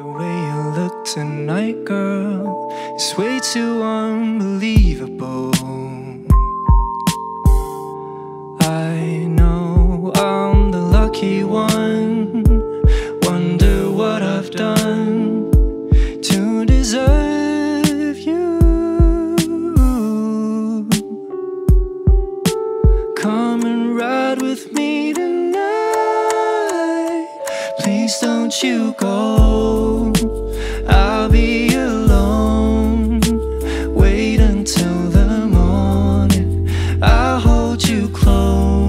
The way you look tonight, girl, is way too unbelievable. I know I'm the lucky one. Wonder what I've done to deserve you. Come and ride with me tonight. Please don't you go. Too close?